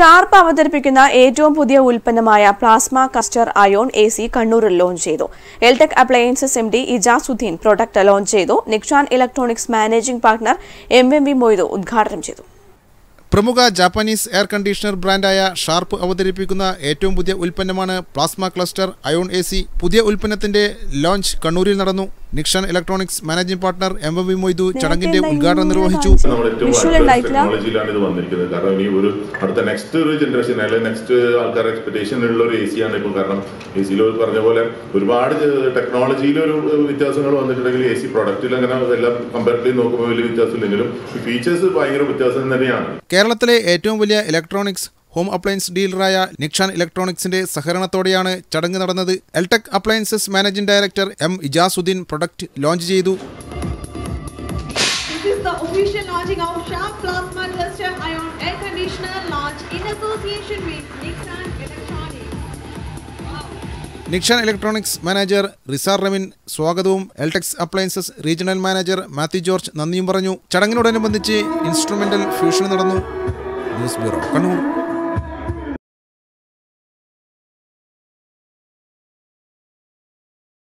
Sharp അവതരിപ്പിക്കുന്ന ഏറ്റവും പുതിയ ഉൽപ്പന്നമായ plasma cluster ion A C കണ്ണൂരിൽ ലോഞ്ച് ചെയ്തു. Eltek appliances M D Ijasuddin product launch ചെയ്തു. Nikshan electronics managing partner M M V Moidu ഉദ്ഘാടനം ചെയ്തു. പ്രമുഖ ജാപ്പനീസ് എയർ കണ്ടീഷണർ ബ്രാൻഡായ ഷാർപ്പ് അവതരിപ്പിക്കുന്ന ഏറ്റവും പുതിയ ഉൽപ്പന്നമാണ് plasma cluster ion A C പുതിയ ഉൽപ്പന്നത്തിന്റെ ലോഞ്ച് കണ്ണൂരിൽ നടന്നു. Nikshan electronics managing partner M M V Moidu ചടങ്ങിന്റെ ഉദ്ഘാടനം നിർവഹിച്ചു. ടെക്നോളജിയിലാണ് ഇത് വന്നിരിക്കുന്നത്. കാരണം ഈ ഒരു അടുത്ത നെക്സ്റ്റ് ഒരു ജനറേഷൻ അല്ലെങ്കിൽ നെക്സ്റ്റ് ആൾക്കാർ എക്സ്പെക്ടേഷൻ ഉള്ള ഒരു എ സി ആണ് ഇപ്പോൾ. കാരണം എ സിയിൽ പറഞ്ഞ പോലെ ഒരുപാട് ടെക്നോളജിയിൽ ഒരു വ്യത്യാസങ്ങൾ വന്നിട്ടുണ്ടെങ്കിൽ എ സി പ്രൊഡക്റ്റിൽ അങ്ങനെ എല്ലാം കമ്പാരിറ്റീവ് നോക്കുമ്പോൾ വലിയ വ്യത്യാസമില്ലെങ്കിലും ഫീച്ചേഴ്സ് ഭയങ്കര വ്യത്യാസം തന്നെയാണ്. കേരളത്തിലെ ഏറ്റവും വലിയ ഇലക്ട്രോണിക്സ് ഹോം അപ്ലയൻസ് ഡീലറായ നിക്ഷാൻ ഇലക്ട്രോണിക്സിന്റെ സഹകരണത്തോടെയാണ് ചടങ്ങ് നടന്നത്. Eltek appliances managing director M Ijasuddin product launch ചെയ്തു. നിക്ഷാൻ ഇലക്ട്രോണിക്സ് മാനേജർ റിസാർ റമിൻ സ്വാഗതവും Eltex appliances regional manager Mathew George നന്ദിയും പറഞ്ഞു. ചടങ്ങിനോടനുബന്ധിച്ച് ഇൻസ്ട്രുമെന്റൽ ഫ്യൂഷൻ നടന്നു. News bureau Kannur.